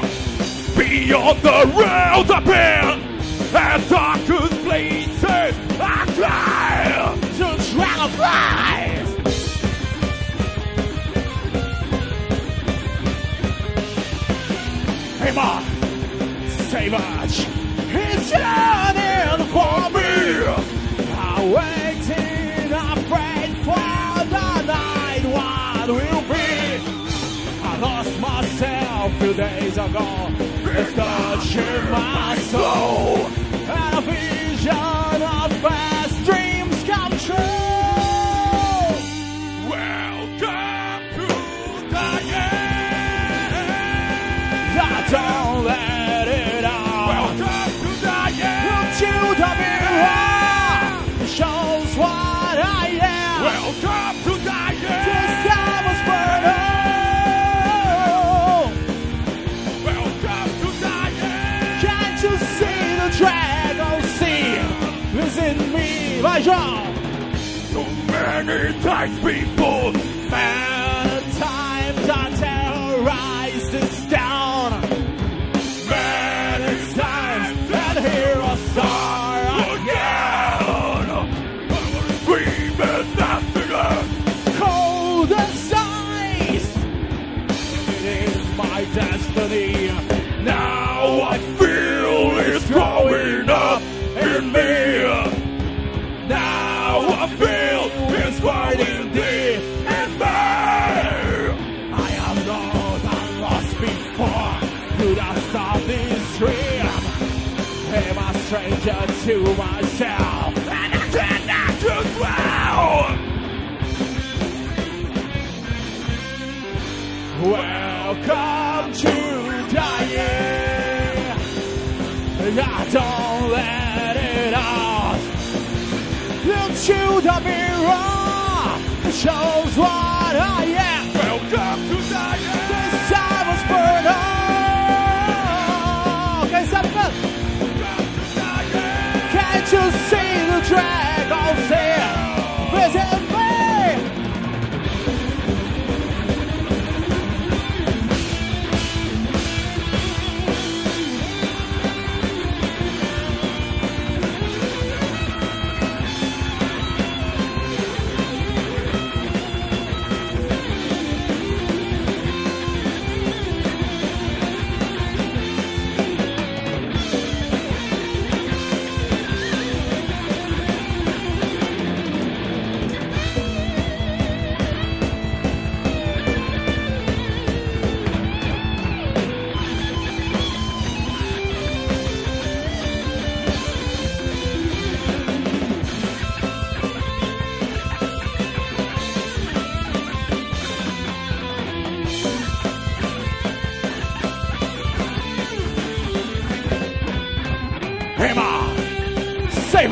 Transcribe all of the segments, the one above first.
beyond the realms of pain and darkest places. I cry. Days ago. It's touching my soul. Within me? Vai, João. So many times people, many times I terrorize this town. Many times and hear a star again. Scream and nothing else. Cold as ice. It is my destiny. Burning deep in me. I am not I lost before. Could I stop this dream? Am I stranger to myself? And I cannot do well. Welcome to dying. I don't let it out. Into the mirror shows what I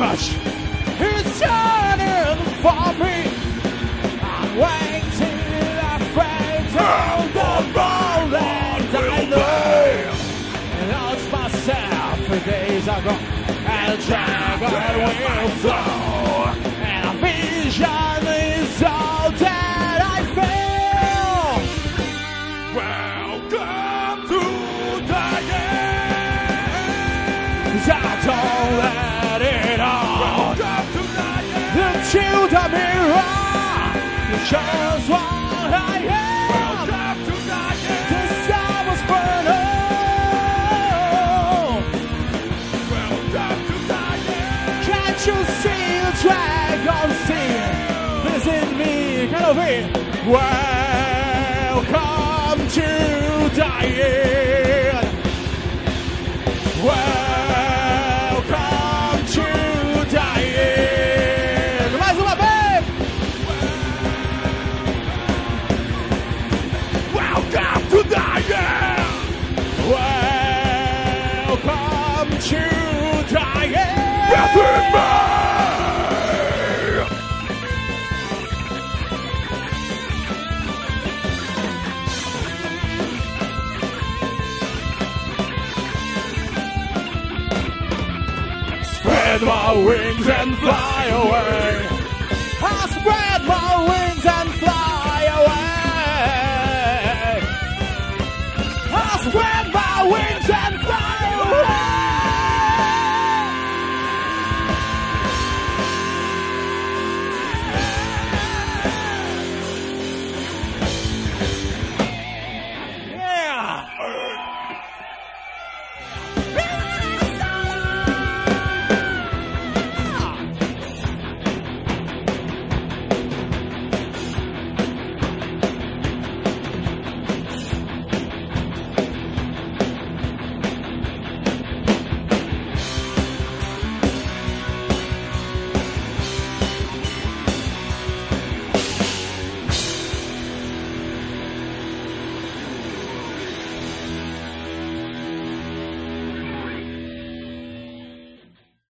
us. It's turning for me. I'm waiting, afraid of the moment I know. And lost myself for days ago. And dragon will flow. It shows what I am. This time was burning. Can't you see the dragon sing? Visit me, quero ver. Welcome to dying. My wings and fly away.